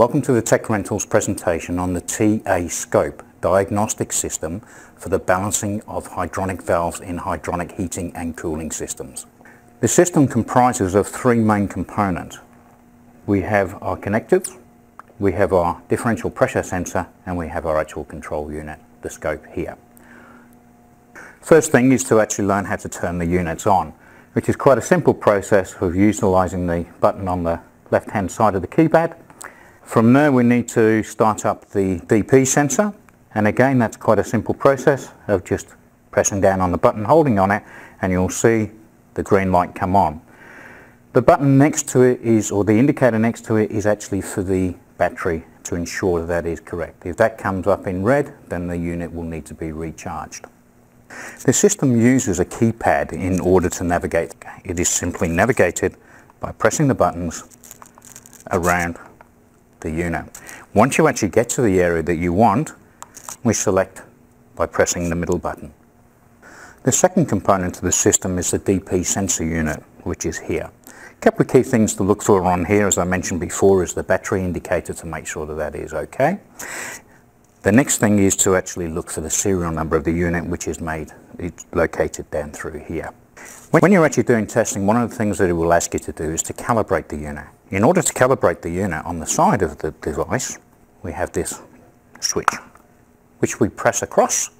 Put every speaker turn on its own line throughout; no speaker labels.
Welcome to the Tech Rentals presentation on the TA Scope diagnostic system for the balancing of hydronic valves in hydronic heating and cooling systems. The system comprises of three main components. We have our connectors, we have our differential pressure sensor and we have our actual control unit, the scope here. First thing is to actually learn how to turn the units on, which is quite a simple process of utilising the button on the left hand side of the keypad from there we need to start up the DP sensor and again that's quite a simple process of just pressing down on the button holding on it and you'll see the green light come on. The button next to it is or the indicator next to it is actually for the battery to ensure that, that is correct. If that comes up in red then the unit will need to be recharged. The system uses a keypad in order to navigate. It is simply navigated by pressing the buttons around the unit. Once you actually get to the area that you want, we select by pressing the middle button. The second component of the system is the DP sensor unit, which is here. A couple of key things to look for on here, as I mentioned before, is the battery indicator to make sure that that is okay. The next thing is to actually look for the serial number of the unit, which is made, it's located down through here. When you're actually doing testing, one of the things that it will ask you to do is to calibrate the unit. In order to calibrate the unit on the side of the device, we have this switch, which we press across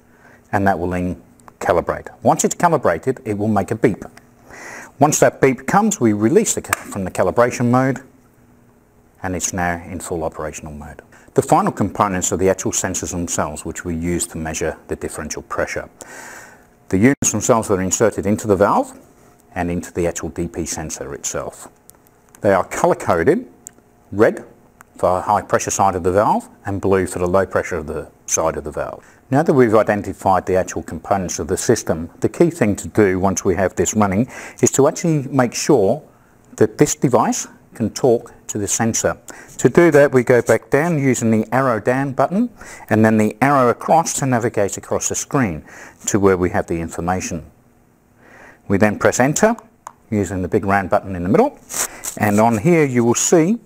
and that will then calibrate. Once it's calibrated, it will make a beep. Once that beep comes, we release it from the calibration mode and it's now in full operational mode. The final components are the actual sensors themselves, which we use to measure the differential pressure. The units themselves are inserted into the valve and into the actual DP sensor itself. They are color coded, red for the high pressure side of the valve and blue for the low pressure of the side of the valve. Now that we've identified the actual components of the system, the key thing to do once we have this running is to actually make sure that this device can talk to the sensor. To do that we go back down using the arrow down button and then the arrow across to navigate across the screen to where we have the information. We then press enter using the big round button in the middle and on here you will see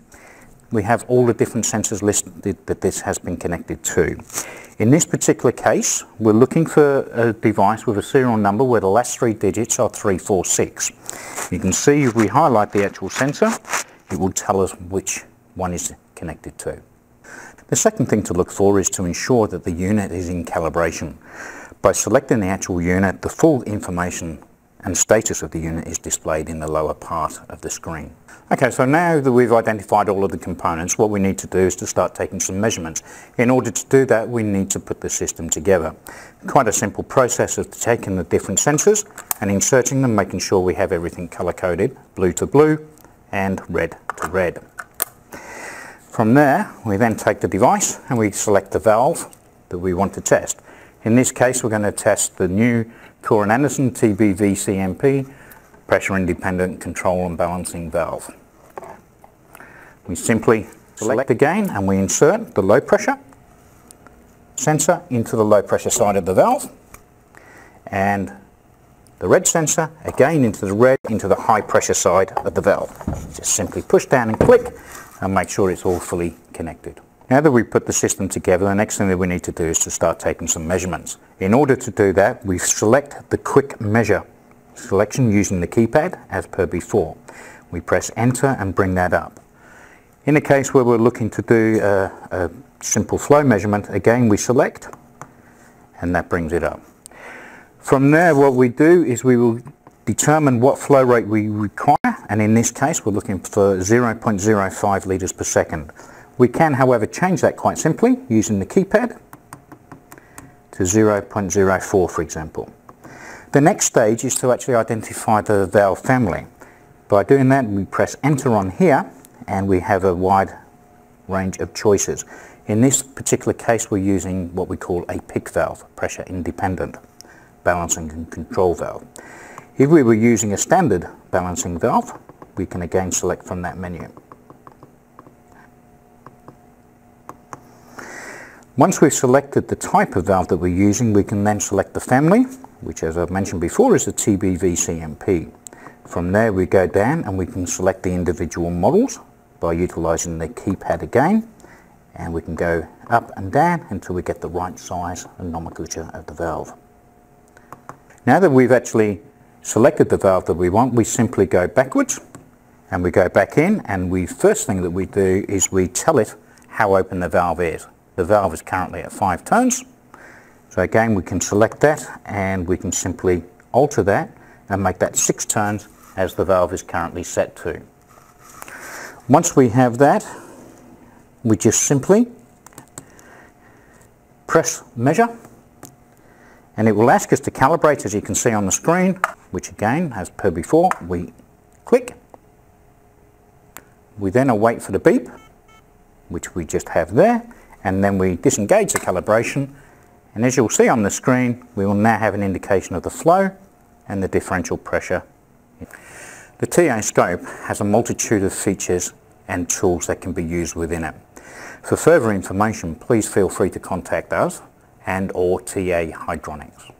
we have all the different sensors listed that this has been connected to. In this particular case, we're looking for a device with a serial number where the last three digits are 346. You can see if we highlight the actual sensor, it will tell us which one is connected to. The second thing to look for is to ensure that the unit is in calibration. By selecting the actual unit, the full information and status of the unit is displayed in the lower part of the screen. Okay, so now that we've identified all of the components, what we need to do is to start taking some measurements. In order to do that, we need to put the system together. Quite a simple process of taking the different sensors and inserting them, making sure we have everything color-coded, blue to blue and red to red. From there, we then take the device and we select the valve that we want to test. In this case, we're going to test the new Tour & Andersson TBV-CMP pressure independent control and balancing valve. We simply select again and we insert the low pressure sensor into the low pressure side of the valve and the red sensor again into the red into the high pressure side of the valve. Just simply push down and click and make sure it's all fully connected. Now that we've put the system together, the next thing that we need to do is to start taking some measurements. In order to do that, we select the quick measure selection using the keypad as per before. We press enter and bring that up. In a case where we're looking to do a, a simple flow measurement, again we select and that brings it up. From there what we do is we will determine what flow rate we require and in this case we're looking for 0.05 litres per second. We can, however, change that quite simply using the keypad to 0.04, for example. The next stage is to actually identify the valve family. By doing that, we press enter on here and we have a wide range of choices. In this particular case, we're using what we call a PIC valve, pressure independent balancing and control valve. If we were using a standard balancing valve, we can again select from that menu. Once we've selected the type of valve that we're using, we can then select the family, which as I've mentioned before is the TBV-CMP. From there we go down and we can select the individual models by utilising the keypad again and we can go up and down until we get the right size and nomenclature of the valve. Now that we've actually selected the valve that we want, we simply go backwards and we go back in and we first thing that we do is we tell it how open the valve is. The valve is currently at 5 turns. So again we can select that and we can simply alter that and make that 6 turns as the valve is currently set to. Once we have that we just simply press measure and it will ask us to calibrate as you can see on the screen which again as per before we click we then await for the beep which we just have there and then we disengage the calibration and as you'll see on the screen we will now have an indication of the flow and the differential pressure. The TA scope has a multitude of features and tools that can be used within it. For further information please feel free to contact us and or TA Hydronics.